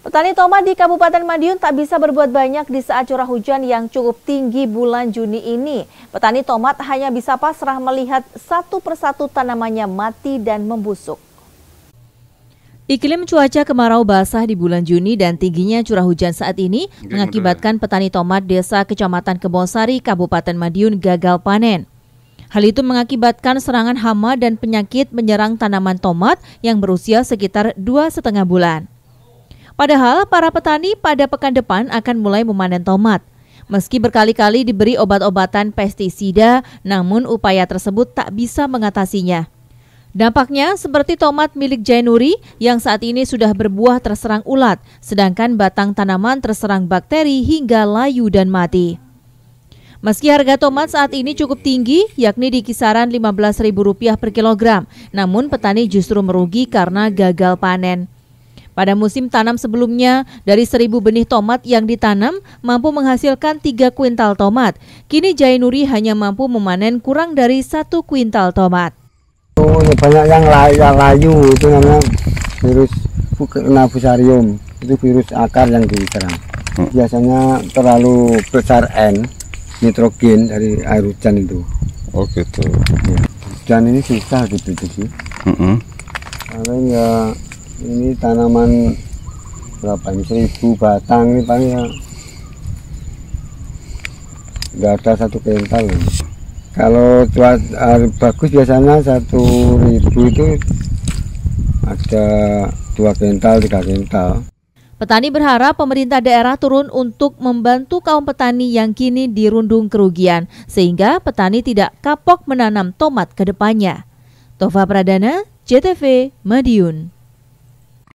Petani tomat di Kabupaten Madiun tak bisa berbuat banyak di saat curah hujan yang cukup tinggi bulan Juni ini. Petani tomat hanya bisa pasrah melihat satu persatu tanamannya mati dan membusuk. Iklim cuaca kemarau basah di bulan Juni dan tingginya curah hujan saat ini mengakibatkan petani tomat desa Kecamatan Kebonsari, Kabupaten Madiun gagal panen. Hal itu mengakibatkan serangan hama dan penyakit menyerang tanaman tomat yang berusia sekitar dua setengah bulan. Padahal para petani pada pekan depan akan mulai memanen tomat. Meski berkali-kali diberi obat-obatan pestisida, namun upaya tersebut tak bisa mengatasinya. Dampaknya seperti tomat milik Jainuri yang saat ini sudah berbuah terserang ulat, sedangkan batang tanaman terserang bakteri hingga layu dan mati. Meski harga tomat saat ini cukup tinggi, yakni di kisaran Rp15.000 per kilogram, namun petani justru merugi karena gagal panen. Pada musim tanam sebelumnya, dari seribu benih tomat yang ditanam mampu menghasilkan tiga kuintal tomat. Kini Jainuri hanya mampu memanen kurang dari satu kuintal tomat. Oh, banyak yang layu, yang layu itu namanya virus nafusarium. Itu virus akar yang diserang. Hmm. Biasanya terlalu besar N nitrogen dari air hujan itu. Oh gitu. Ya. Hujan ini susah gitu sih. Mm -hmm. Karena ya ini tanaman berapa ini seribu batang ini paling ya nggak ada satu kental kalau cuaca bagus biasanya satu ribu itu ada dua kental tiga kental Petani berharap pemerintah daerah turun untuk membantu kaum petani yang kini dirundung kerugian, sehingga petani tidak kapok menanam tomat ke depannya. Tova Pradana, JTV, Madiun.